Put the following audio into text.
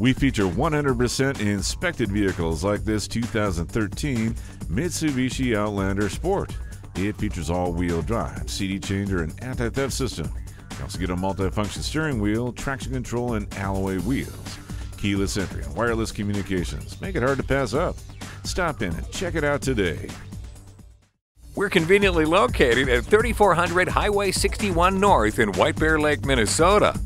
We feature 100% inspected vehicles like this 2013 Mitsubishi Outlander Sport. It features all-wheel drive, CD changer, and anti-theft system. You also get a multi-function steering wheel, traction control, and alloy wheels. Keyless entry and wireless communications make it hard to pass up. Stop in and check it out today. We're conveniently located at 3400 Highway 61 North in White Bear Lake, Minnesota.